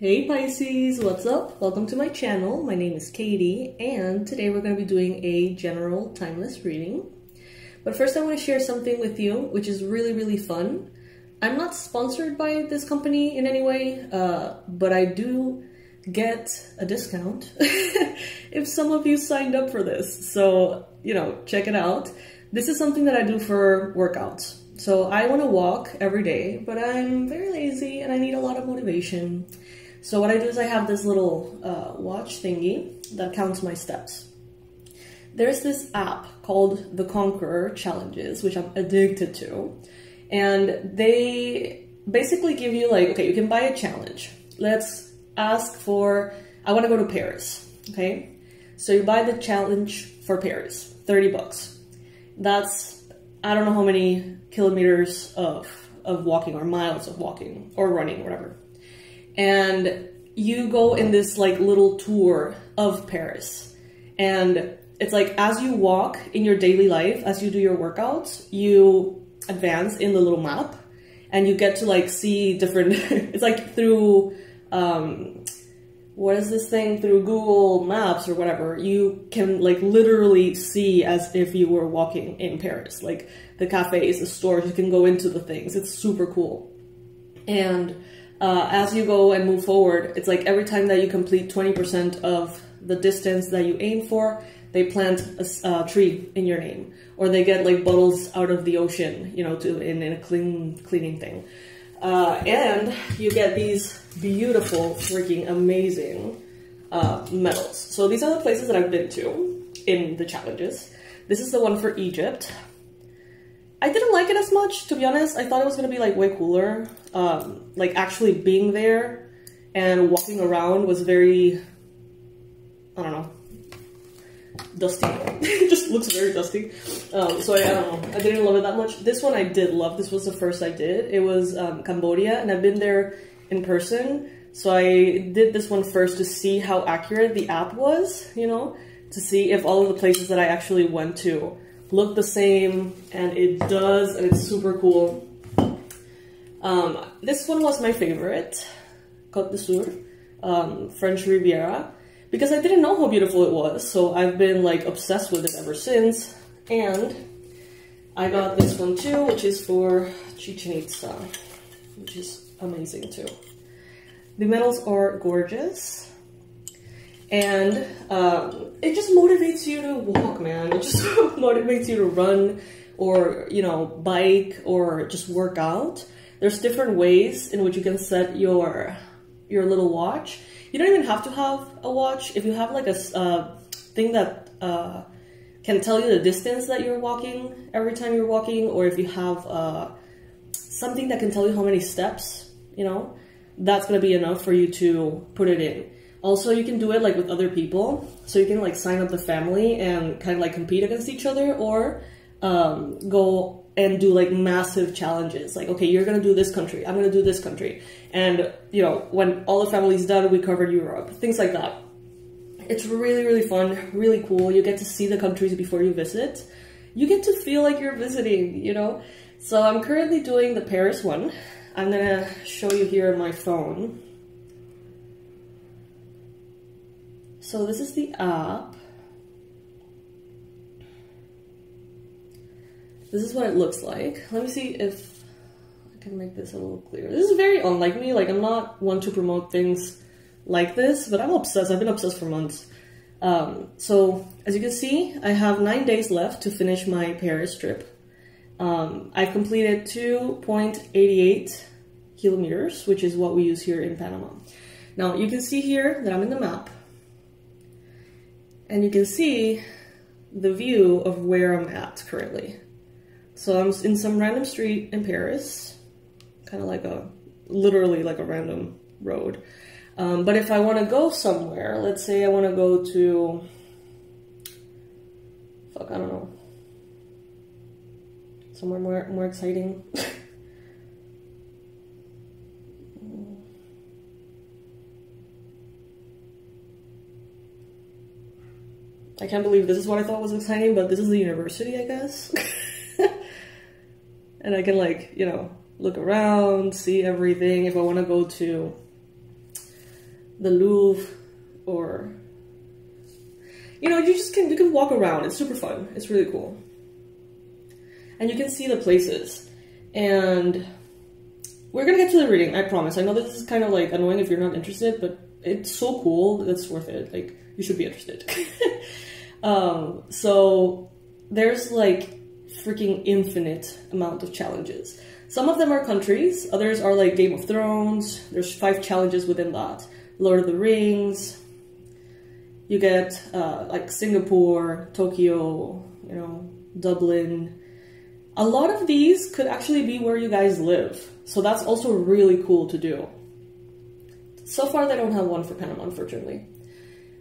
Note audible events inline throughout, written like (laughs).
Hey Pisces, what's up? Welcome to my channel. My name is Katie and today we're going to be doing a general timeless reading. But first I want to share something with you which is really really fun. I'm not sponsored by this company in any way, uh, but I do get a discount (laughs) if some of you signed up for this. So, you know, check it out. This is something that I do for workouts. So I want to walk every day, but I'm very lazy and I need a lot of motivation. So what I do is I have this little uh, watch thingy that counts my steps. There's this app called the Conqueror Challenges, which I'm addicted to. And they basically give you like, okay, you can buy a challenge. Let's ask for, I want to go to Paris, okay? So you buy the challenge for Paris, 30 bucks. That's, I don't know how many kilometers of, of walking or miles of walking or running, whatever and you go in this like little tour of Paris. And it's like as you walk in your daily life, as you do your workouts, you advance in the little map and you get to like see different (laughs) it's like through um what is this thing through Google Maps or whatever, you can like literally see as if you were walking in Paris. Like the cafes, the stores, you can go into the things. It's super cool. And uh, as you go and move forward, it's like every time that you complete 20% of the distance that you aim for, they plant a, a, tree in your name, or they get like bottles out of the ocean, you know, to in, in a clean cleaning thing. Uh, and you get these beautiful, freaking amazing uh, medals. So these are the places that I've been to in the challenges. This is the one for Egypt. I didn't like it as much, to be honest. I thought it was gonna be like way cooler. Um, like actually being there and walking around was very, I don't know, dusty. (laughs) it just looks very dusty. Um, so I, I, don't know. I didn't love it that much. This one I did love. This was the first I did. It was um, Cambodia, and I've been there in person. So I did this one first to see how accurate the app was, you know, to see if all of the places that I actually went to look the same, and it does, and it's super cool. Um, this one was my favorite, Côte d'Azur, um, French Riviera, because I didn't know how beautiful it was, so I've been like obsessed with it ever since. And I got this one too, which is for Chichen Itza, which is amazing too. The medals are gorgeous and um, it just motivates you to walk man. It just (laughs) motivates you to run or you know bike or just work out. There's different ways in which you can set your your little watch. You don't even have to have a watch. If you have like a uh, thing that uh, can tell you the distance that you're walking every time you're walking or if you have uh, something that can tell you how many steps you know that's gonna be enough for you to put it in also, you can do it like with other people. So you can like sign up the family and kind of like compete against each other or um, go and do like massive challenges. Like, okay, you're gonna do this country, I'm gonna do this country. And, you know, when all the family's done, we cover Europe, things like that. It's really, really fun, really cool. You get to see the countries before you visit. You get to feel like you're visiting, you know? So I'm currently doing the Paris one. I'm gonna show you here on my phone. So this is the app. This is what it looks like. Let me see if I can make this a little clearer. This is very unlike me. Like I'm not one to promote things like this, but I'm obsessed. I've been obsessed for months. Um, so as you can see, I have nine days left to finish my Paris trip. Um, I've completed 2.88 kilometers, which is what we use here in Panama. Now you can see here that I'm in the map and you can see the view of where I'm at currently. So I'm in some random street in Paris, kind of like a, literally like a random road. Um, but if I want to go somewhere, let's say I want to go to, fuck, I don't know, somewhere more, more exciting. (laughs) I can't believe this is what I thought was exciting, but this is the university, I guess. (laughs) and I can like, you know, look around, see everything. If I want to go to, the Louvre or you know, you just can you can walk around. It's super fun. It's really cool. And you can see the places. And we're gonna get to the reading, I promise. I know this is kind of like annoying if you're not interested, but it's so cool, it's worth it. Like, you should be interested. (laughs) um, so there's like freaking infinite amount of challenges. Some of them are countries, others are like Game of Thrones. There's five challenges within that. Lord of the Rings. You get uh, like Singapore, Tokyo, you know, Dublin. A lot of these could actually be where you guys live. So that's also really cool to do. So far, they don't have one for Panama, unfortunately.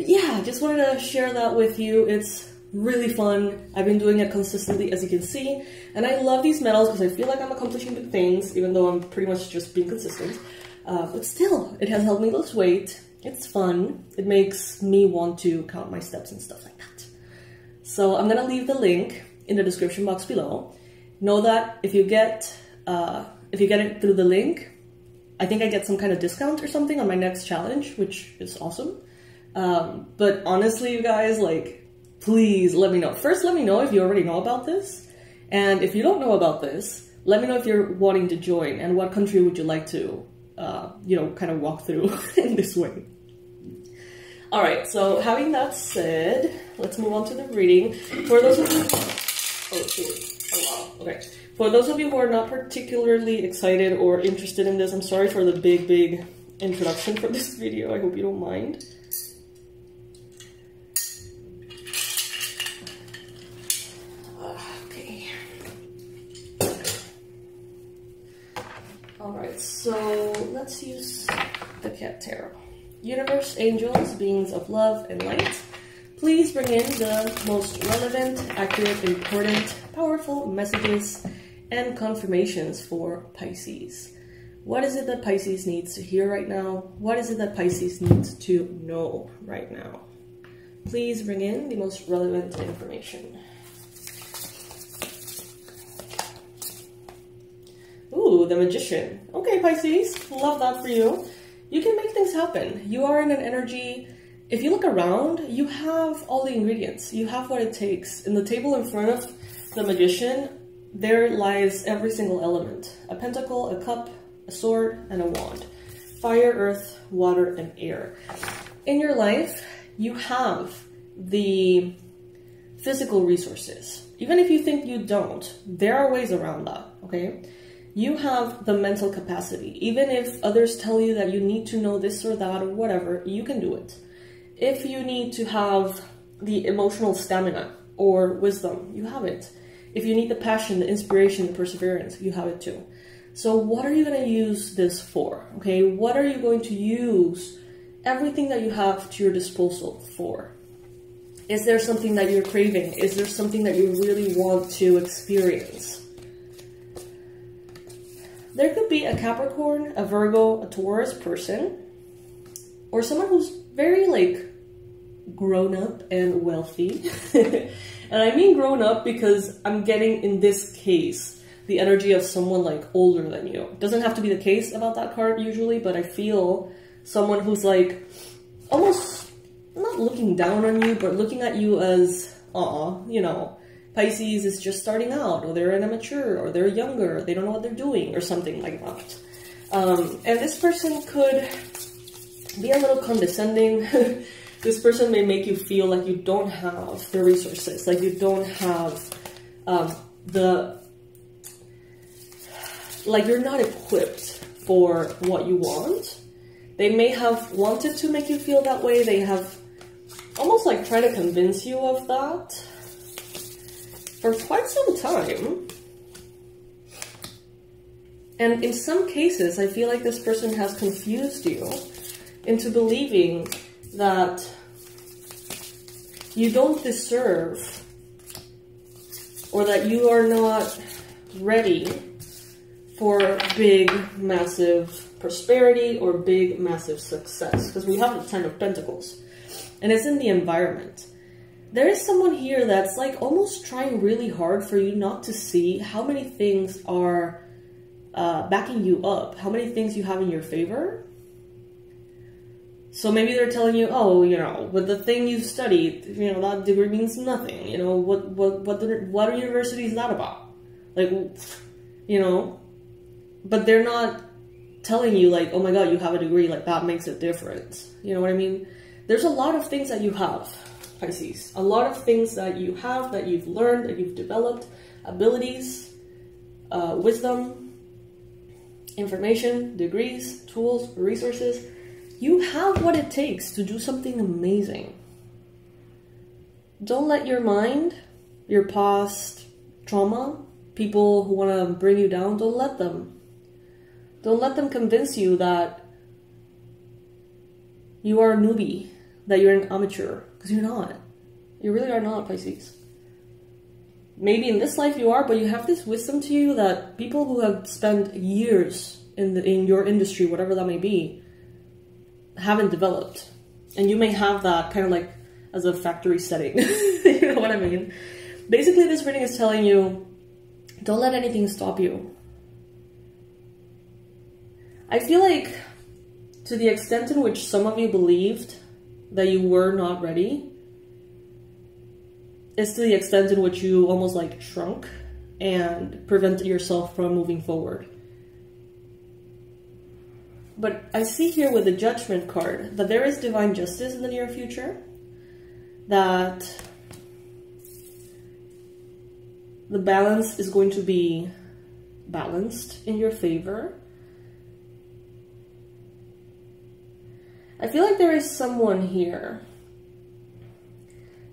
But yeah, just wanted to share that with you. It's really fun. I've been doing it consistently, as you can see. And I love these medals because I feel like I'm accomplishing big things, even though I'm pretty much just being consistent. Uh, but still, it has helped me lose weight. It's fun. It makes me want to count my steps and stuff like that. So I'm gonna leave the link in the description box below. Know that if you get uh, if you get it through the link, I think I get some kind of discount or something on my next challenge, which is awesome. Um, but honestly, you guys, like, please let me know. First, let me know if you already know about this. And if you don't know about this, let me know if you're wanting to join and what country would you like to, uh, you know, kind of walk through (laughs) in this way. All right, so having that said, let's move on to the reading. For those of you, oh, shoot. oh wow, okay. For those of you who are not particularly excited or interested in this, I'm sorry for the big, big introduction for this (laughs) video. I hope you don't mind. Alright, so let's use the Cat Tarot. Universe, angels, beings of love and light, please bring in the most relevant, accurate, important, powerful messages and confirmations for Pisces. What is it that Pisces needs to hear right now? What is it that Pisces needs to know right now? Please bring in the most relevant information. The Magician. Okay, Pisces, love that for you. You can make things happen. You are in an energy, if you look around, you have all the ingredients. You have what it takes. In the table in front of the Magician, there lies every single element. A pentacle, a cup, a sword, and a wand. Fire, earth, water, and air. In your life, you have the physical resources. Even if you think you don't, there are ways around that, okay? You have the mental capacity. Even if others tell you that you need to know this or that or whatever, you can do it. If you need to have the emotional stamina or wisdom, you have it. If you need the passion, the inspiration, the perseverance, you have it too. So what are you going to use this for? Okay, what are you going to use everything that you have to your disposal for? Is there something that you're craving? Is there something that you really want to experience? There could be a Capricorn, a Virgo, a Taurus person, or someone who's very like grown up and wealthy. (laughs) And I mean grown up because I'm getting, in this case, the energy of someone like older than you. Doesn't have to be the case about that card usually, but I feel someone who's like almost not looking down on you, but looking at you as, aw, you know, Pisces is just starting out, or they're immature, or they're younger, they don't know what they're doing, or something like that. Um, and this person could be a little condescending. (laughs) this person may make you feel like you don't have the resources, like you don't have um, the, like you're not equipped for what you want. They may have wanted to make you feel that way. They have almost like tried to convince you of that for quite some time. And in some cases, I feel like this person has confused you into believing that you don't deserve or that you are not ready for big, massive prosperity or big, massive success. Because we have the Ten of Pentacles. And it's in the environment. There is someone here that's like almost trying really hard for you not to see how many things are uh, backing you up, how many things you have in your favor, So maybe they're telling you, oh, you know, with the thing you studied, you know, that degree means nothing. You know, what what what the, what university is that about? Like, you know, but they're not telling you like, oh my god, you have a degree, like that makes a difference. You know what I mean? There's a lot of things that you have, Pisces. A lot of things that you have, that you've learned, that you've developed, abilities, uh, wisdom, information, degrees, tools, resources. You have what it takes to do something amazing. Don't let your mind, your past trauma, people who want to bring you down, don't let them. Don't let them convince you that you are a newbie, that you're an amateur, because you're not. You really are not, Pisces. Maybe in this life you are, but you have this wisdom to you that people who have spent years in, the, in your industry, whatever that may be, haven't developed. And you may have that kind of like as a factory setting. (laughs) you know what I mean? Basically, this reading is telling you don't let anything stop you. I feel like to the extent in which some of you believed that you were not ready is to the extent in which you almost like shrunk and prevented yourself from moving forward. But I see here with the judgment card that there is divine justice in the near future, that the balance is going to be balanced in your favor. I feel like there is someone here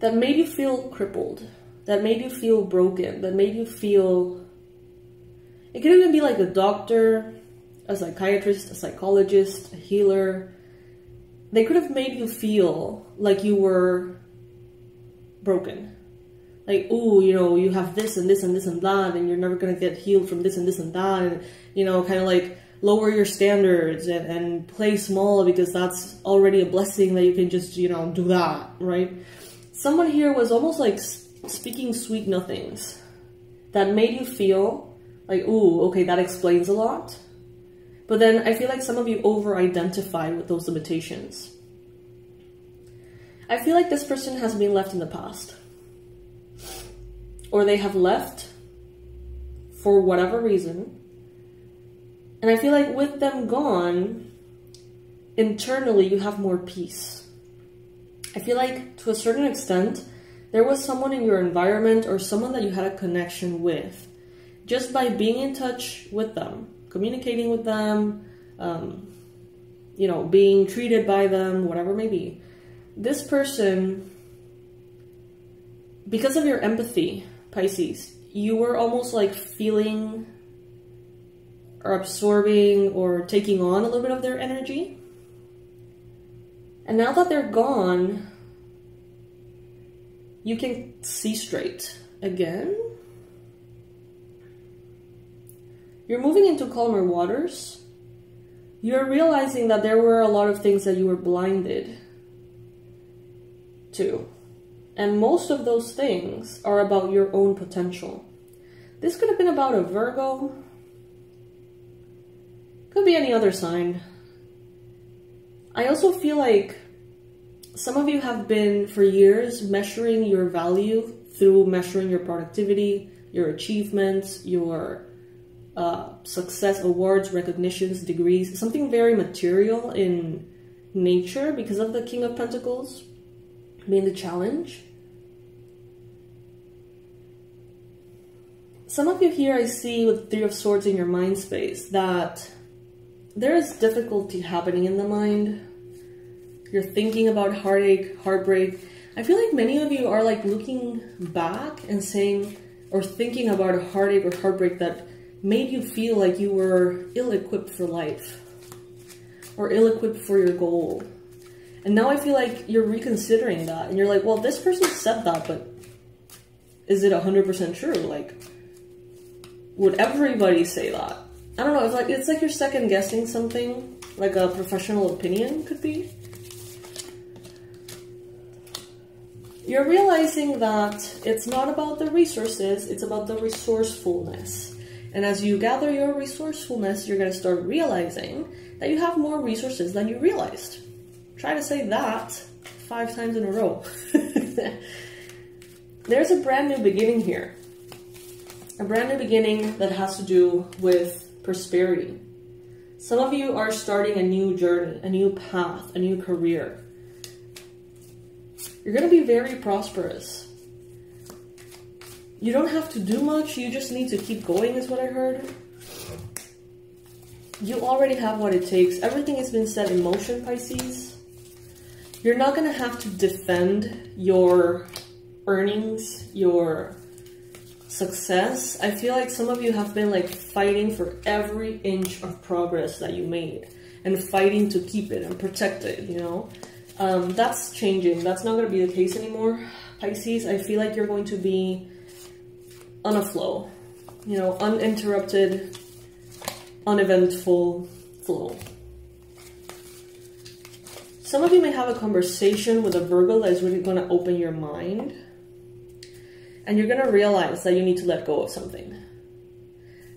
that made you feel crippled, that made you feel broken, that made you feel. It could even be like a doctor, a psychiatrist, a psychologist, a healer. They could have made you feel like you were broken like, oh, you know, you have this and this and this and that, and you're never gonna get healed from this and this and that, and you know, kind of like lower your standards and, and play small because that's already a blessing that you can just, you know, do that, right? Someone here was almost like speaking sweet nothings that made you feel like, oh, okay, that explains a lot. But then I feel like some of you over-identify with those limitations. I feel like this person has been left in the past or they have left for whatever reason. And I feel like with them gone, internally you have more peace. I feel like to a certain extent, there was someone in your environment or someone that you had a connection with. Just by being in touch with them, communicating with them, um, you know, being treated by them, whatever may be. This person, because of your empathy, Pisces, you were almost like feeling or absorbing or taking on a little bit of their energy. And now that they're gone, you can see straight again. You're moving into calmer waters. You're realizing that there were a lot of things that you were blinded to. And most of those things are about your own potential. This could have been about a Virgo. Could be any other sign. I also feel like some of you have been for years measuring your value through measuring your productivity, your achievements, your uh, success, awards, recognitions, degrees, something very material in nature because of the King of Pentacles being the challenge. Some of you here I see with Three of Swords in your mind space that there is difficulty happening in the mind. You're thinking about heartache, heartbreak. I feel like many of you are like looking back and saying or thinking about a heartache or heartbreak that made you feel like you were ill-equipped for life or ill-equipped for your goal and now I feel like you're reconsidering that and you're like, well, this person said that, but is it 100% true? Like, would everybody say that? I don't know, it's like, it's like you're second guessing something, like a professional opinion could be. You're realizing that it's not about the resources, it's about the resourcefulness. And as you gather your resourcefulness, you're going to start realizing that you have more resources than you realized. Try to say that five times in a row. (laughs) There's a brand new beginning here. A brand new beginning that has to do with prosperity. Some of you are starting a new journey, a new path, a new career. You're going to be very prosperous. You don't have to do much, you just need to keep going, is what I heard. You already have what it takes. Everything has been set in motion, Pisces. You're not going to have to defend your earnings, your success. I feel like some of you have been like fighting for every inch of progress that you made and fighting to keep it and protect it, you know? Um, that's changing. That's not going to be the case anymore. Pisces, I feel like you're going to be on a flow, you know, uninterrupted, uneventful flow. Some of you may have a conversation with a Virgo that is really going to open your mind. And you're going to realize that you need to let go of something.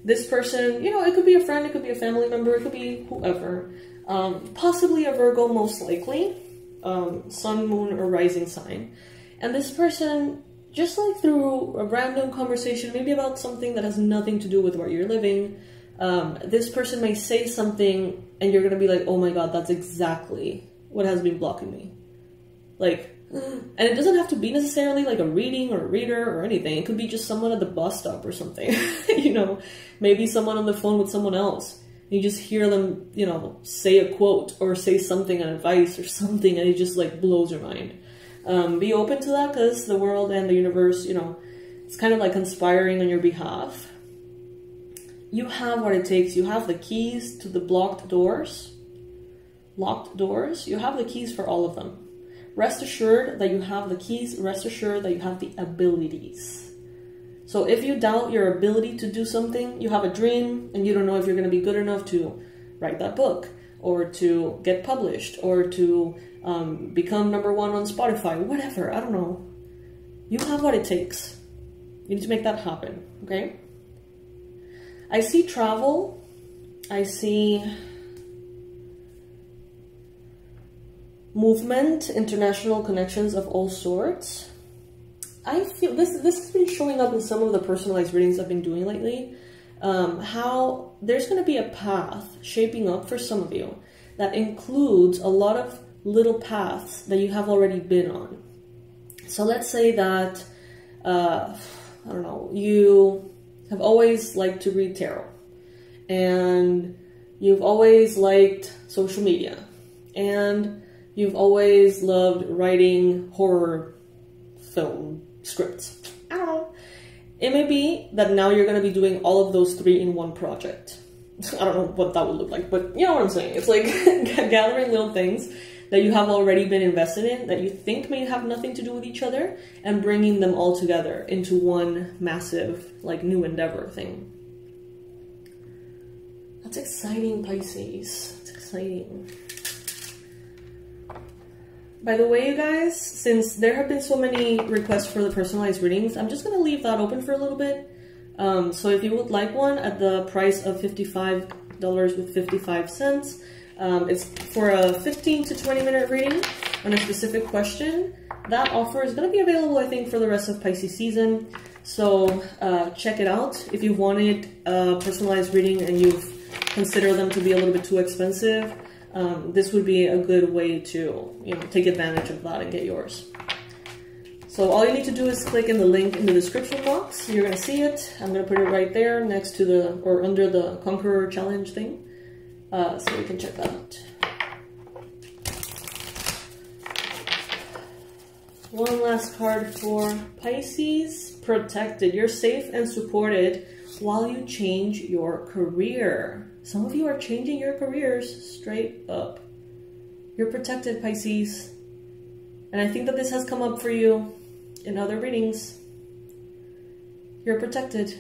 This person, you know, it could be a friend, it could be a family member, it could be whoever. Um, possibly a Virgo, most likely. Um, sun, moon, or rising sign. And this person just like through a random conversation, maybe about something that has nothing to do with where you're living, um, this person may say something and you're gonna be like, oh my god, that's exactly what has been blocking me. Like, and it doesn't have to be necessarily like a reading or a reader or anything. It could be just someone at the bus stop or something. (laughs) you know, maybe someone on the phone with someone else. You just hear them, you know, say a quote or say something, an advice or something, and it just like blows your mind um, be open to that because the world and the universe, you know, it's kind of like conspiring on your behalf. You have what it takes. You have the keys to the blocked doors, locked doors. You have the keys for all of them. Rest assured that you have the keys. Rest assured that you have the abilities. So if you doubt your ability to do something, you have a dream and you don't know if you're going to be good enough to write that book or to get published or to um, become number one on Spotify, whatever, I don't know. You have what it takes. You need to make that happen, okay? I see travel. I see movement, international connections of all sorts. I feel this this has been showing up in some of the personalized readings I've been doing lately. Um, how there's going to be a path shaping up for some of you that includes a lot of little paths that you have already been on. So let's say that, uh, I don't know, you have always liked to read tarot and you've always liked social media and you've always loved writing horror film scripts. I don't know. It may be that now you're going to be doing all of those three in one project. (laughs) I don't know what that would look like, but you know what I'm saying. It's like (laughs) gathering little things that you have already been invested in that you think may have nothing to do with each other and bringing them all together into one massive like new endeavor thing. That's exciting, Pisces. It's exciting. By the way, you guys, since there have been so many requests for the personalized readings, I'm just going to leave that open for a little bit. Um, so if you would like one at the price of $55 with 55 cents, um, it's for a 15 to 20 minute reading on a specific question. That offer is going to be available, I think, for the rest of Pisces season. So uh, check it out. If you wanted a personalized reading and you've considered them to be a little bit too expensive, um, this would be a good way to you know take advantage of that and get yours. So all you need to do is click in the link in the description box. You're going to see it. I'm going to put it right there next to the, or under the Conqueror Challenge thing uh, so we can check that out. One last card for Pisces. Protected. You're safe and supported while you change your career. Some of you are changing your careers straight up. You're protected, Pisces. And I think that this has come up for you in other readings. You're protected.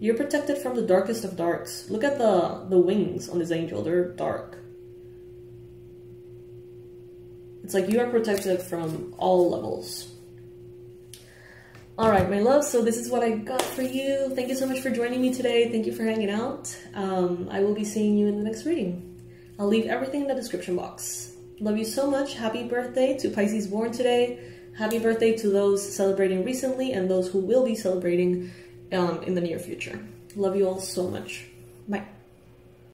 You're protected from the darkest of darks. Look at the, the wings on this angel. They're dark. It's like you are protected from all levels. All right, my love, so this is what I got for you. Thank you so much for joining me today. Thank you for hanging out. Um, I will be seeing you in the next reading. I'll leave everything in the description box. Love you so much. Happy birthday to Pisces born today. Happy birthday to those celebrating recently and those who will be celebrating um, in the near future. Love you all so much. Bye.